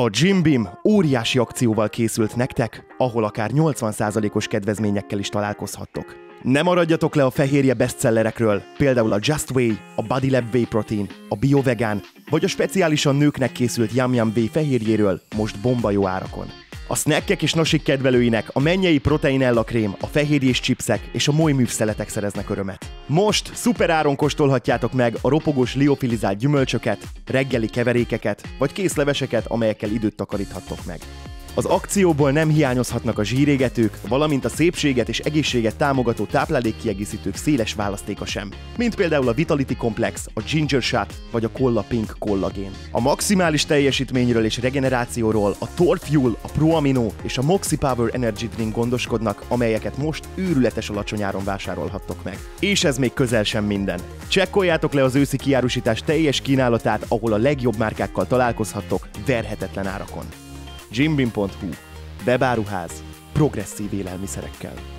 A Jim Beam óriási akcióval készült nektek, ahol akár 80%-os kedvezményekkel is találkozhattok. Ne maradjatok le a fehérje bestsellerekről, például a Just Whey, a Body Lab Whey Protein, a BioVegan, vagy a speciálisan nőknek készült Yum Yum Whey fehérjéről most bomba jó árakon. A snackek és nasik kedvelőinek a mennyei proteinella krém, a fehérjés chipsek és a moly művszeletek szereznek örömet. Most szuper áron kóstolhatjátok meg a ropogós liofilizált gyümölcsöket, reggeli keverékeket vagy készleveseket, amelyekkel időt takaríthattok meg. Az akcióból nem hiányozhatnak a zsírégetők, valamint a szépséget és egészséget támogató táplálékkiegészítők széles választéka sem, mint például a Vitality Complex, a Ginger Shot vagy a Colla Pink kollagén. A maximális teljesítményről és regenerációról a Tor Fuel, a Proamino és a Moxie Power Energy Drink gondoskodnak, amelyeket most őrületes alacsonyáron vásárolhattok meg. És ez még közel sem minden. Csekkoljátok le az őszi kiárusítás teljes kínálatát, ahol a legjobb márkákkal találkozhattok verhetetlen árakon. Jimbin.hu Webáruház progresszív élelmiszerekkel.